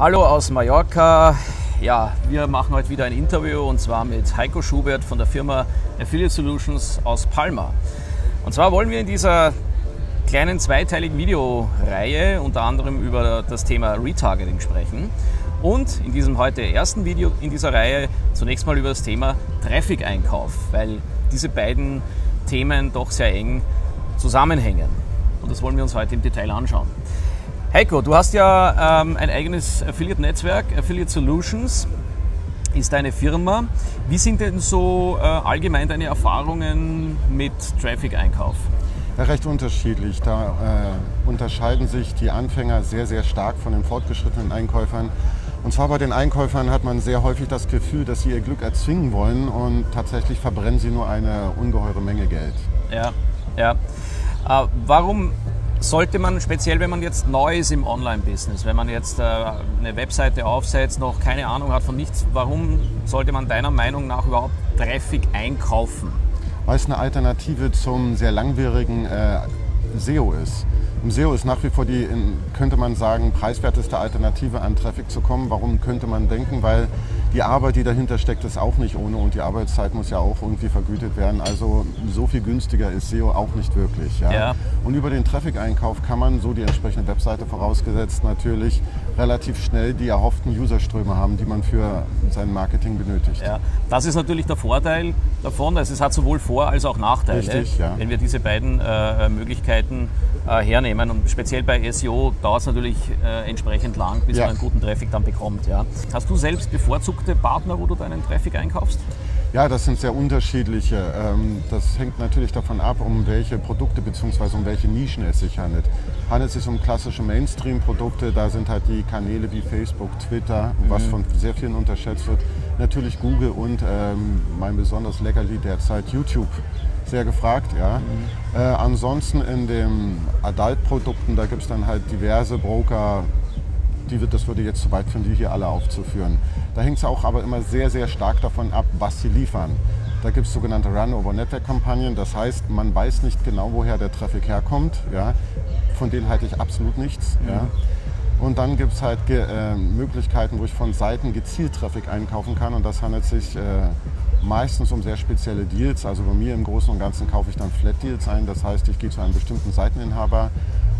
Hallo aus Mallorca. Ja, wir machen heute wieder ein Interview und zwar mit Heiko Schubert von der Firma Affiliate Solutions aus Palma. Und zwar wollen wir in dieser kleinen zweiteiligen Videoreihe unter anderem über das Thema Retargeting sprechen und in diesem heute ersten Video in dieser Reihe zunächst mal über das Thema Traffic-Einkauf, weil diese beiden Themen doch sehr eng zusammenhängen. Und das wollen wir uns heute im Detail anschauen. Heiko, du hast ja ähm, ein eigenes Affiliate-Netzwerk, Affiliate Solutions ist deine Firma. Wie sind denn so äh, allgemein deine Erfahrungen mit Traffic-Einkauf? Ja, recht unterschiedlich. Da äh, unterscheiden sich die Anfänger sehr, sehr stark von den fortgeschrittenen Einkäufern. Und zwar bei den Einkäufern hat man sehr häufig das Gefühl, dass sie ihr Glück erzwingen wollen und tatsächlich verbrennen sie nur eine ungeheure Menge Geld. Ja, ja. Äh, warum sollte man speziell, wenn man jetzt neu ist im Online-Business, wenn man jetzt äh, eine Webseite aufsetzt, noch keine Ahnung hat von nichts, warum sollte man deiner Meinung nach überhaupt Traffic einkaufen? Weil es eine Alternative zum sehr langwierigen äh, SEO ist. SEO ist nach wie vor die, könnte man sagen, preiswerteste Alternative an Traffic zu kommen. Warum könnte man denken? Weil die Arbeit, die dahinter steckt, ist auch nicht ohne und die Arbeitszeit muss ja auch irgendwie vergütet werden. Also so viel günstiger ist SEO auch nicht wirklich. Ja? ja. Und über den Traffic-Einkauf kann man, so die entsprechende Webseite vorausgesetzt, natürlich relativ schnell die erhofften Userströme haben, die man für sein Marketing benötigt. Ja, das ist natürlich der Vorteil davon. Also es hat sowohl Vor- als auch Nachteile, Richtig, ja. wenn wir diese beiden äh, Möglichkeiten äh, hernehmen. Und speziell bei SEO dauert es natürlich äh, entsprechend lang, bis ja. man einen guten Traffic dann bekommt. Ja. Hast du selbst bevorzugte Partner, wo du deinen Traffic einkaufst? Ja, das sind sehr unterschiedliche. Ähm, das hängt natürlich davon ab, um welche Produkte bzw. um welche Nischen es sich handelt. Handelt es sich um klassische Mainstream-Produkte, da sind halt die Kanäle wie Facebook, Twitter, mhm. was von sehr vielen unterschätzt wird, natürlich Google und ähm, mein besonders Leckerli derzeit YouTube sehr gefragt. Ja. Mhm. Äh, ansonsten in den Adult-Produkten, da gibt es dann halt diverse Broker, die wird, das würde jetzt zu weit führen, die hier alle aufzuführen. Da hängt es auch aber immer sehr, sehr stark davon ab, was sie liefern. Da gibt es sogenannte Run-over-Network-Kampagnen. Das heißt, man weiß nicht genau, woher der Traffic herkommt. Ja. Von denen halte ich absolut nichts. Mhm. Ja. Und dann gibt es halt äh, Möglichkeiten, wo ich von Seiten gezielt Traffic einkaufen kann. Und das handelt sich äh, meistens um sehr spezielle Deals. Also bei mir im Großen und Ganzen kaufe ich dann Flat Deals ein. Das heißt, ich gehe zu einem bestimmten Seiteninhaber,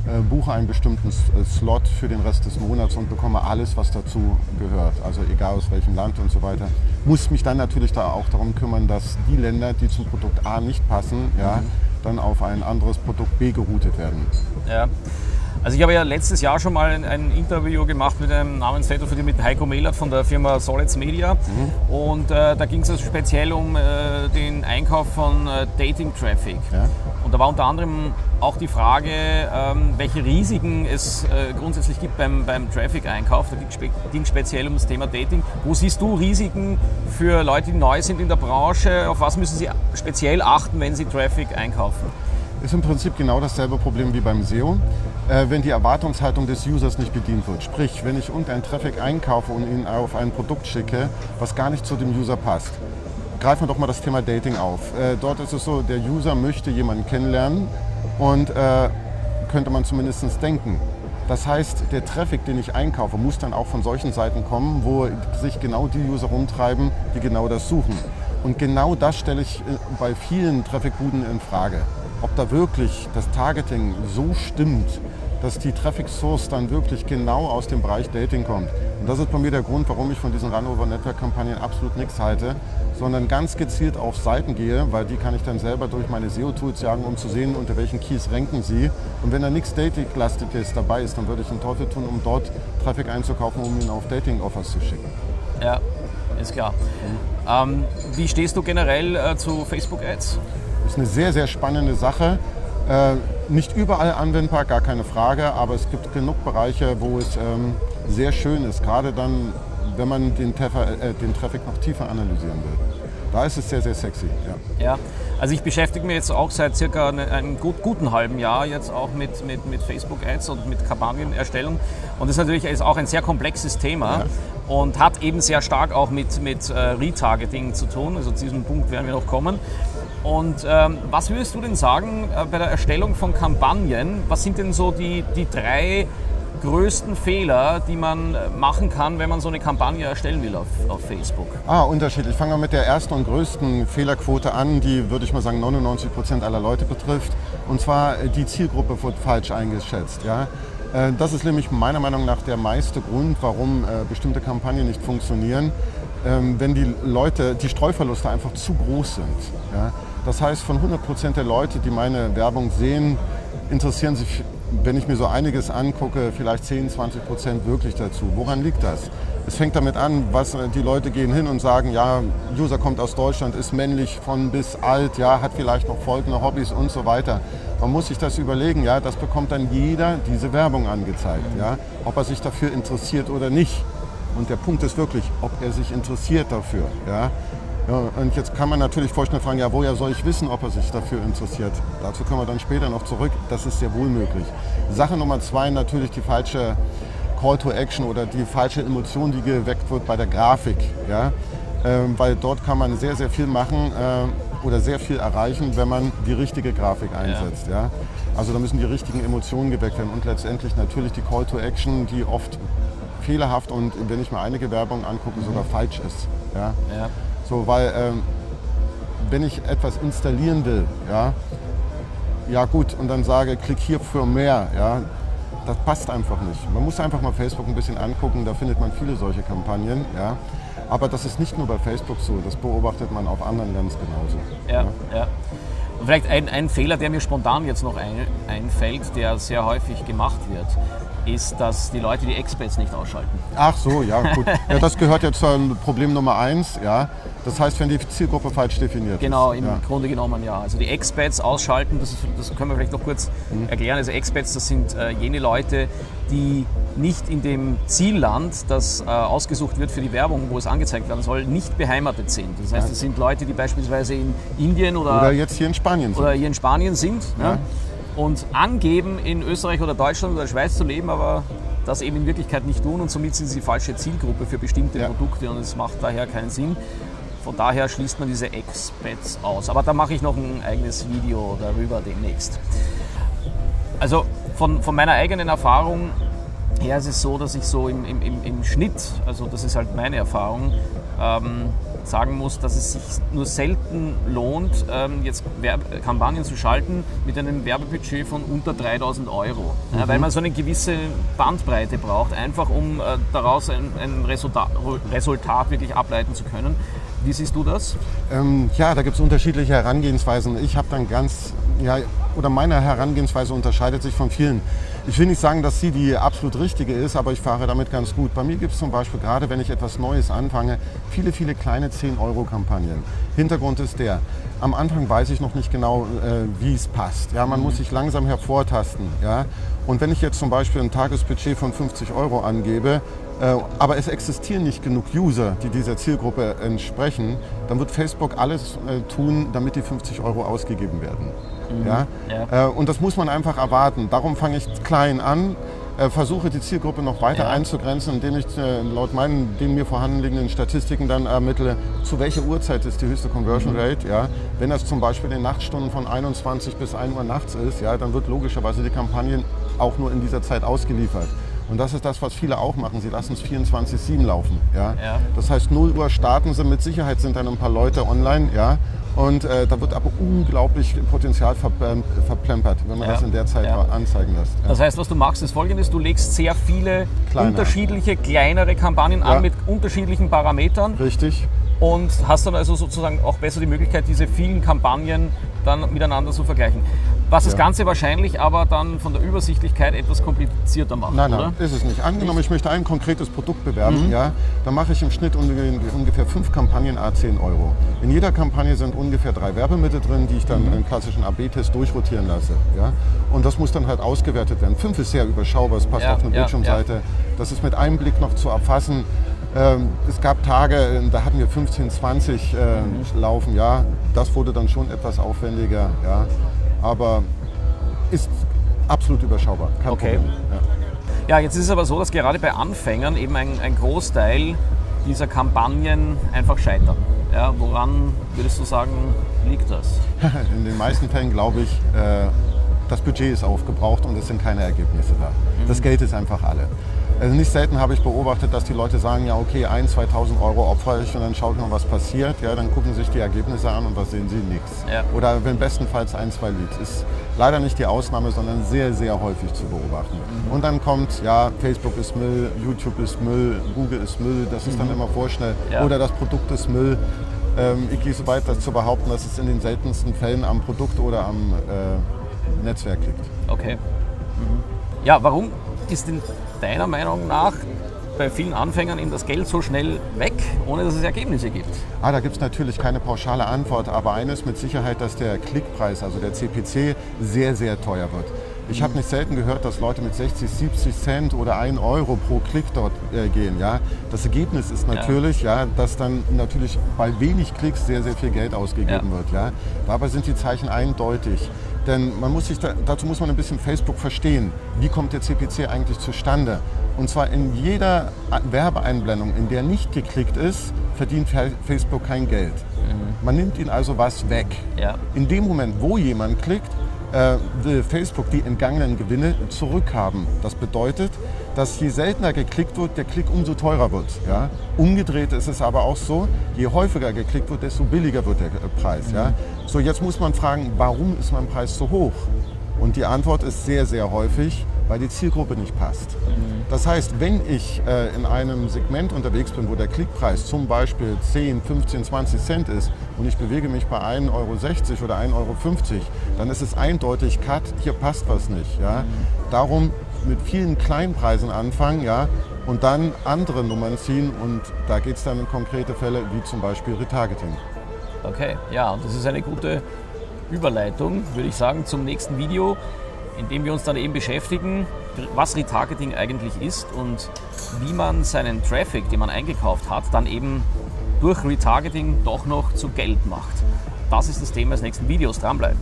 äh, buche einen bestimmten äh, Slot für den Rest des Monats und bekomme alles, was dazu gehört. Also egal aus welchem Land und so weiter. Muss mich dann natürlich da auch darum kümmern, dass die Länder, die zum Produkt A nicht passen, ja, mhm. dann auf ein anderes Produkt B geroutet werden. Ja. Also ich habe ja letztes Jahr schon mal ein, ein Interview gemacht mit einem Namensvetter für die mit Heiko Mehlert von der Firma Solids Media mhm. und äh, da ging es also speziell um äh, den Einkauf von äh, Dating Traffic. Ja. Und da war unter anderem auch die Frage, ähm, welche Risiken es äh, grundsätzlich gibt beim, beim Traffic-Einkauf. Da ging es speziell um das Thema Dating. Wo siehst du Risiken für Leute, die neu sind in der Branche? Auf was müssen sie speziell achten, wenn sie Traffic einkaufen? Ist im Prinzip genau dasselbe Problem wie beim SEO äh, wenn die Erwartungshaltung des Users nicht bedient wird. Sprich, wenn ich irgendeinen Traffic einkaufe und ihn auf ein Produkt schicke, was gar nicht zu dem User passt. Greifen wir doch mal das Thema Dating auf. Äh, dort ist es so, der User möchte jemanden kennenlernen und äh, könnte man zumindest denken. Das heißt, der Traffic, den ich einkaufe, muss dann auch von solchen Seiten kommen, wo sich genau die User rumtreiben, die genau das suchen. Und genau das stelle ich äh, bei vielen Traffic-Buden in Frage. Ob da wirklich das Targeting so stimmt, dass die Traffic Source dann wirklich genau aus dem Bereich Dating kommt. Und das ist bei mir der Grund, warum ich von diesen Run-Over-Network-Kampagnen absolut nichts halte, sondern ganz gezielt auf Seiten gehe, weil die kann ich dann selber durch meine SEO-Tools jagen, um zu sehen, unter welchen Keys ranken sie. Und wenn da nichts Dating-Lastiges dabei ist, dann würde ich den Teufel tun, um dort Traffic einzukaufen, um ihn auf Dating-Offers zu schicken. Ja, ist klar. Mhm. Ähm, wie stehst du generell äh, zu Facebook-Ads? Das ist eine sehr, sehr spannende Sache. Äh, nicht überall anwendbar, gar keine Frage, aber es gibt genug Bereiche, wo es ähm, sehr schön ist, gerade dann, wenn man den, Treffer, äh, den Traffic noch tiefer analysieren will. Da ist es sehr, sehr sexy. Ja, ja also ich beschäftige mich jetzt auch seit circa einem gut, guten halben Jahr jetzt auch mit, mit, mit Facebook-Ads und mit Kampagnenerstellung. Und das ist natürlich auch ein sehr komplexes Thema. Ja und hat eben sehr stark auch mit, mit äh, Retargeting zu tun. Also zu diesem Punkt werden wir noch kommen. Und ähm, was würdest du denn sagen äh, bei der Erstellung von Kampagnen? Was sind denn so die, die drei größten Fehler, die man machen kann, wenn man so eine Kampagne erstellen will auf, auf Facebook? Ah, unterschiedlich. Fangen wir mit der ersten und größten Fehlerquote an, die würde ich mal sagen 99 Prozent aller Leute betrifft. Und zwar äh, die Zielgruppe wird falsch eingeschätzt. Ja? Äh, das ist nämlich meiner Meinung nach der meiste Grund, warum äh, bestimmte Kampagnen nicht funktionieren, ähm, wenn die Leute, die Streuverluste einfach zu groß sind. Ja? Das heißt, von 100 Prozent der Leute, die meine Werbung sehen, interessieren sich wenn ich mir so einiges angucke, vielleicht 10, 20 Prozent wirklich dazu. Woran liegt das? Es fängt damit an, was die Leute gehen hin und sagen, ja, User kommt aus Deutschland, ist männlich von bis alt, ja, hat vielleicht noch folgende Hobbys und so weiter. Man muss sich das überlegen, ja, das bekommt dann jeder diese Werbung angezeigt, ja, ob er sich dafür interessiert oder nicht. Und der Punkt ist wirklich, ob er sich interessiert dafür, ja. Ja, und jetzt kann man natürlich vorstellen fragen, ja, woher soll ich wissen, ob er sich dafür interessiert? Dazu kommen wir dann später noch zurück. Das ist sehr wohl möglich. Sache Nummer zwei, natürlich die falsche Call to Action oder die falsche Emotion, die geweckt wird bei der Grafik. Ja? Ähm, weil dort kann man sehr, sehr viel machen äh, oder sehr viel erreichen, wenn man die richtige Grafik einsetzt. Ja. ja? Also da müssen die richtigen Emotionen geweckt werden und letztendlich natürlich die Call to Action, die oft fehlerhaft und wenn ich mir einige Werbung angucke, sogar falsch ist. Ja? ja. So, weil ähm, wenn ich etwas installieren will, ja, ja gut, und dann sage, klick hier für mehr, ja, das passt einfach nicht. Man muss einfach mal Facebook ein bisschen angucken, da findet man viele solche Kampagnen, ja. Aber das ist nicht nur bei Facebook so, das beobachtet man auf anderen ganz genauso. Ja, ja. ja. Vielleicht ein, ein, Fehler, der mir spontan jetzt noch ein, einfällt, der sehr häufig gemacht wird ist, dass die Leute die Expats nicht ausschalten. Ach so, ja, gut. Ja, das gehört jetzt zu Problem Nummer eins. Ja. Das heißt, wenn die Zielgruppe falsch definiert genau, ist. Genau, im ja. Grunde genommen ja. Also die Expats ausschalten, das, das können wir vielleicht noch kurz mhm. erklären. Also Expats, das sind äh, jene Leute, die nicht in dem Zielland, das äh, ausgesucht wird für die Werbung, wo es angezeigt werden soll, nicht beheimatet sind. Das heißt, es sind Leute, die beispielsweise in Indien oder, oder jetzt hier in Spanien sind. Oder hier in Spanien sind. Ne? und angeben, in Österreich oder Deutschland oder Schweiz zu leben, aber das eben in Wirklichkeit nicht tun und somit sind sie die falsche Zielgruppe für bestimmte ja. Produkte und es macht daher keinen Sinn. Von daher schließt man diese Expats aus. Aber da mache ich noch ein eigenes Video darüber demnächst. Also von, von meiner eigenen Erfahrung her ist es so, dass ich so im, im, im Schnitt, also das ist halt meine Erfahrung, ähm, sagen muss, dass es sich nur selten lohnt, ähm, jetzt Werbe Kampagnen zu schalten mit einem Werbebudget von unter 3000 Euro. Mhm. Ja, weil man so eine gewisse Bandbreite braucht, einfach um äh, daraus ein, ein Resultat, Resultat wirklich ableiten zu können. Wie siehst du das? Ähm, ja, da gibt es unterschiedliche Herangehensweisen. Ich habe dann ganz, ja, oder meine Herangehensweise unterscheidet sich von vielen. Ich will nicht sagen, dass sie die absolut richtige ist, aber ich fahre damit ganz gut. Bei mir gibt es zum Beispiel, gerade wenn ich etwas Neues anfange, viele, viele kleine 10-Euro-Kampagnen. Hintergrund ist der, am Anfang weiß ich noch nicht genau, äh, wie es passt. Ja, man mhm. muss sich langsam hervortasten. Ja? Und wenn ich jetzt zum Beispiel ein Tagesbudget von 50 Euro angebe, aber es existieren nicht genug User, die dieser Zielgruppe entsprechen, dann wird Facebook alles äh, tun, damit die 50 Euro ausgegeben werden. Mhm. Ja? ja. Äh, und das muss man einfach erwarten. Darum fange ich klein an, versuche die Zielgruppe noch weiter ja. einzugrenzen, indem ich laut meinen, den mir vorhandenliegenden Statistiken dann ermittle, zu welcher Uhrzeit ist die höchste Conversion mhm. Rate. Ja? Wenn das zum Beispiel in den Nachtstunden von 21 bis 1 Uhr nachts ist, ja, dann wird logischerweise die Kampagne auch nur in dieser Zeit ausgeliefert. Und das ist das, was viele auch machen. Sie lassen es 24-7 laufen. Ja? ja? Das heißt, 0 Uhr starten sie, mit Sicherheit sind dann ein paar Leute online. Ja? Und äh, da wird aber unglaublich Potenzial ver äh, verplempert, wenn man ja. das in der Zeit ja. anzeigen lässt. Das heißt, was du machst, ist folgendes, du legst sehr viele Kleiner. unterschiedliche, kleinere Kampagnen an mit unterschiedlichen Parametern. Richtig. Und hast dann also sozusagen auch besser die Möglichkeit, diese vielen Kampagnen dann miteinander zu vergleichen. Was das Ganze wahrscheinlich aber dann von der Übersichtlichkeit etwas komplizierter macht. Nein, nein, oder? ist es nicht. Angenommen, ich möchte ein konkretes Produkt bewerben, mhm. ja, dann mache ich im Schnitt ungefähr fünf Kampagnen a 10 Euro. In jeder Kampagne sind ungefähr drei Werbemittel drin, die ich dann mhm. einen klassischen AB-Test durchrotieren lasse. Ja. Und das muss dann halt ausgewertet werden. Fünf ist sehr überschaubar, es passt ja, auf eine ja, Bildschirmseite. Ja. Das ist mit einem Blick noch zu erfassen. Ähm, es gab Tage, da hatten wir 15, 20 äh, mhm. laufen. Ja, das wurde dann schon etwas aufwendiger. Ja aber ist absolut überschaubar. Kein okay. Problem. Ja. ja. jetzt ist es aber so, dass gerade bei Anfängern eben ein, ein Großteil dieser Kampagnen einfach scheitern. Ja, woran würdest du sagen, liegt das? In den meisten Fällen glaube ich, äh, das Budget ist aufgebraucht und es sind keine Ergebnisse da. Das Geld ist einfach alle. Also nicht selten habe ich beobachtet, dass die Leute sagen, ja okay, 1.000, 2.000 Euro opfer ich und dann schaut man, was passiert. Ja, dann gucken sich die Ergebnisse an und was sehen sie? Nichts. Ja. Oder wenn bestenfalls ein, zwei Leads. Ist leider nicht die Ausnahme, sondern sehr, sehr häufig zu beobachten. Und dann kommt, ja, Facebook ist Müll, YouTube ist Müll, Google ist Müll, das ist dann immer vorschnell. Ja. Oder das Produkt ist Müll. Ähm, ich gehe so weit, das zu behaupten, dass es in den seltensten Fällen am Produkt oder am äh, Netzwerk liegt. Okay. Mhm. Ja, warum ist denn deiner Meinung nach bei vielen Anfängern eben das Geld so schnell weg, ohne dass es Ergebnisse gibt? Ah, da gibt es natürlich keine pauschale Antwort, aber eines mit Sicherheit, dass der Klickpreis, also der CPC, sehr, sehr teuer wird. Ich habe nicht selten gehört, dass Leute mit 60, 70 Cent oder 1 Euro pro Klick dort äh, gehen. Ja? Das Ergebnis ist natürlich, ja. dass dann natürlich bei wenig Klicks sehr, sehr viel Geld ausgegeben Ja. wird. Ja? Dabei sind die Zeichen eindeutig. Denn man muss sich da, dazu muss man ein bisschen Facebook verstehen. Wie kommt der CPC eigentlich zustande? Und zwar in jeder Werbeeinblendung, in der nicht geklickt ist, verdient Facebook kein Geld. Man nimmt ihnen also was weg. Ja. In dem Moment, wo jemand klickt, will Facebook die entgangenen Gewinne zurückhaben. Das bedeutet, dass je seltener geklickt wird, der Klick umso teurer wird. Ja? Umgedreht ist es aber auch so, je häufiger geklickt wird, desto billiger wird der äh, Preis. Ja? So, jetzt muss man fragen, warum ist mein Preis so hoch? Und die Antwort ist sehr, sehr häufig, weil die Zielgruppe nicht passt. Das heißt, wenn ich äh, in einem Segment unterwegs bin, wo der Klickpreis zum Beispiel 10, 15, 20 Cent ist und ich bewege mich bei 1,60 Euro oder 1,50 Euro, dann ist es eindeutig, Cut, hier passt was nicht. Ja? Darum mit vielen Kleinpreisen anfangen ja? und dann andere Nummern ziehen und da geht es dann in konkrete Fälle wie zum Beispiel Retargeting. Okay, ja, und das ist eine gute Überleitung, würde ich sagen, zum nächsten Video, in dem wir uns dann eben beschäftigen, was Retargeting eigentlich ist und wie man seinen Traffic, den man eingekauft hat, dann eben durch Retargeting doch noch zu Geld macht. Das ist das Thema des nächsten Videos. Dranbleiben.